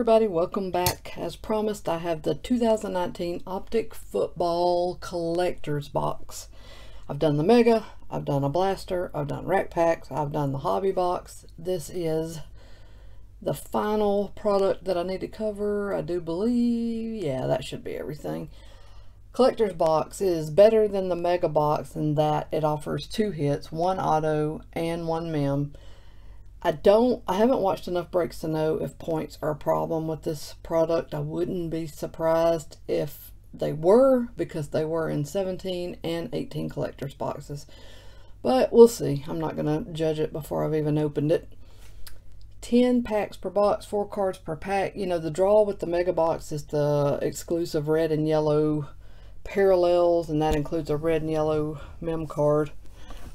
everybody, welcome back. As promised, I have the 2019 Optic Football Collector's Box. I've done the Mega, I've done a Blaster, I've done Rack Packs, I've done the Hobby Box. This is the final product that I need to cover, I do believe. Yeah, that should be everything. Collector's Box is better than the Mega Box in that it offers two hits, one auto and one mem. I don't, I haven't watched enough breaks to know if points are a problem with this product. I wouldn't be surprised if they were because they were in 17 and 18 collector's boxes. But we'll see. I'm not going to judge it before I've even opened it. 10 packs per box, 4 cards per pack. You know, the draw with the mega box is the exclusive red and yellow parallels, and that includes a red and yellow mem card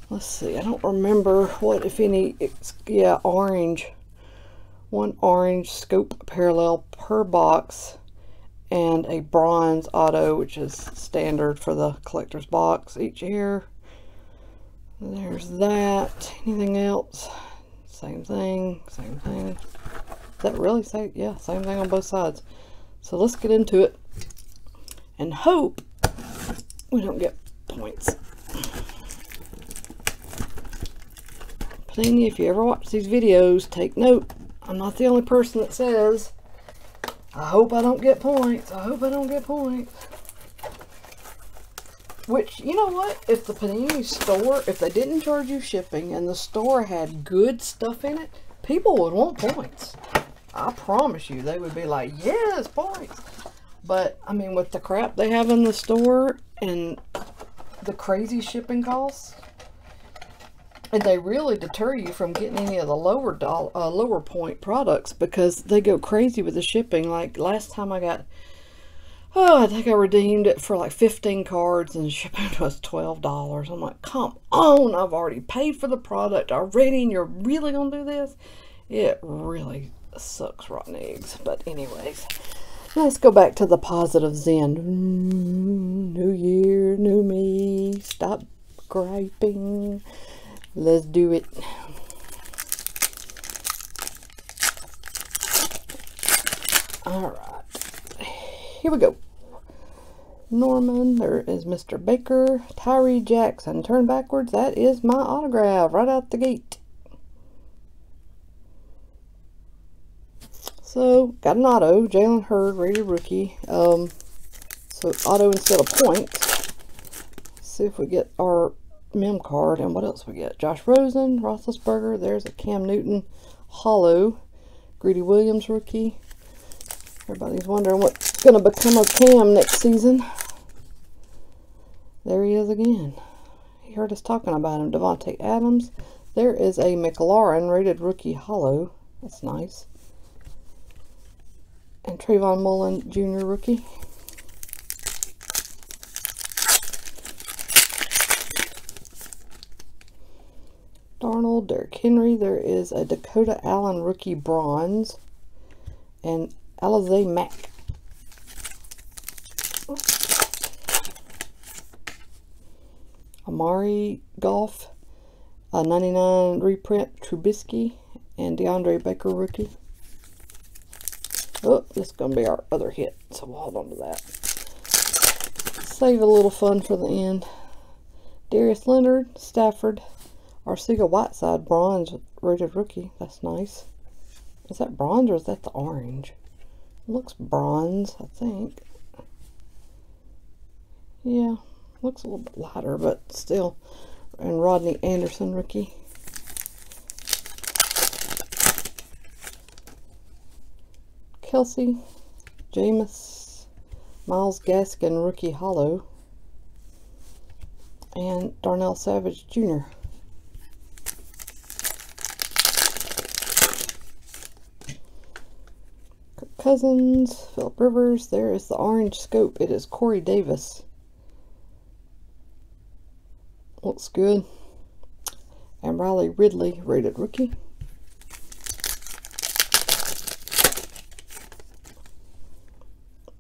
let's see, I don't remember what, if any, yeah, orange. One orange scope parallel per box and a bronze auto, which is standard for the collector's box each year. There's that. Anything else? Same thing, same thing. That really say yeah, same thing on both sides. So let's get into it and hope we don't get points. If you ever watch these videos, take note. I'm not the only person that says, I hope I don't get points. I hope I don't get points. Which, you know what? If the Panini store, if they didn't charge you shipping and the store had good stuff in it, people would want points. I promise you, they would be like, yes, points. But, I mean, with the crap they have in the store and the crazy shipping costs, and they really deter you from getting any of the lower dollar, uh, lower point products because they go crazy with the shipping. Like last time I got, oh, I think I redeemed it for like 15 cards and shipping was $12. I'm like, come on, I've already paid for the product already and you're really going to do this? It really sucks rotten eggs. But anyways, let's go back to the positive then. Mm, new year, new me, stop griping. Let's do it. All right. Here we go. Norman, there is Mr. Baker, Tyree Jackson. Turn backwards. That is my autograph right out the gate. So, got an auto. Jalen Hurd, rated rookie. Um, so, auto instead of points. see if we get our mem card. And what else we get? Josh Rosen, Roethlisberger. There's a Cam Newton hollow. Greedy Williams rookie. Everybody's wondering what's going to become of Cam next season. There he is again. He heard us talking about him. Davante Adams. There is a McLaurin rated rookie hollow. That's nice. And Trayvon Mullen Jr. rookie. Derrick Henry. There is a Dakota Allen rookie bronze. And Alize Mack. Amari Goff. A 99 reprint Trubisky. And DeAndre Baker rookie. Oh, this is going to be our other hit. So we'll hold on to that. Save a little fun for the end. Darius Leonard, Stafford, Arcega Whiteside bronze rated rookie. That's nice. Is that bronze or is that the orange? Looks bronze, I think. Yeah, looks a little bit lighter, but still. And Rodney Anderson rookie. Kelce, Jameis, Myles Gaskin rookie hollow, and Darnell Savage Jr. Cousins, Philip Rivers. There is the orange scope. It is Corey Davis. Looks good. And Riley Ridley, rated rookie.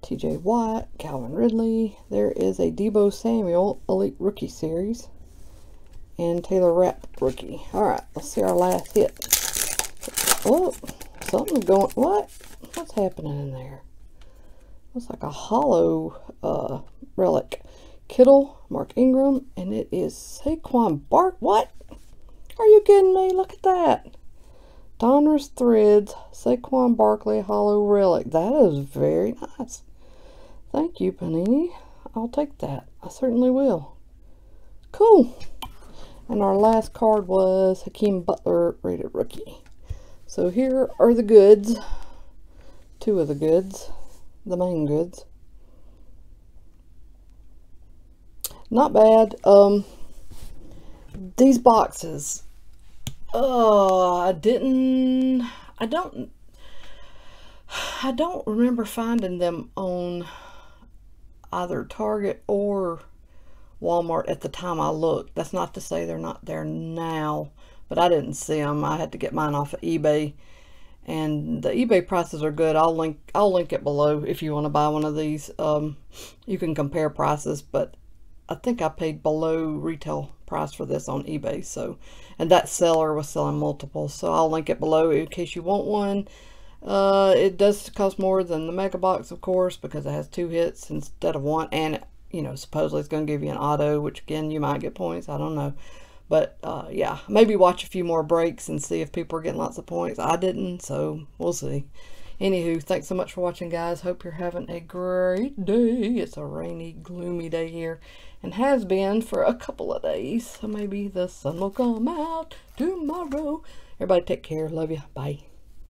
TJ Watt, Calvin Ridley. There is a Deebo Samuel Elite Rookie Series. And Taylor Rapp Rookie. Alright, let's see our last hit. Oh, Something's going, what? What's happening in there? Looks like a hollow uh, relic. Kittle, Mark Ingram, and it is Saquon Bark. What? Are you kidding me? Look at that. Donruss Threads, Saquon Barkley Hollow Relic. That is very nice. Thank you, Panini. I'll take that. I certainly will. Cool. And our last card was Hakeem Butler rated rookie. So here are the goods. Two of the goods. The main goods. Not bad. Um, these boxes Oh, I didn't. I don't. I don't remember finding them on either Target or Walmart at the time I looked. That's not to say they're not there now, but I didn't see them. I had to get mine off of eBay, and the eBay prices are good. I'll link. I'll link it below if you want to buy one of these. Um, you can compare prices, but I think I paid below retail price for this on eBay. So, and that seller was selling multiples. So I'll link it below in case you want one. Uh, it does cost more than the Mega Box, of course, because it has two hits instead of one. And, you know, supposedly it's going to give you an auto, which again, you might get points. I don't know. But, uh, yeah, maybe watch a few more breaks and see if people are getting lots of points. I didn't, so we'll see. Anywho, thanks so much for watching, guys. Hope you're having a great day. It's a rainy, gloomy day here and has been for a couple of days. So maybe the sun will come out tomorrow. Everybody take care. Love you. Bye.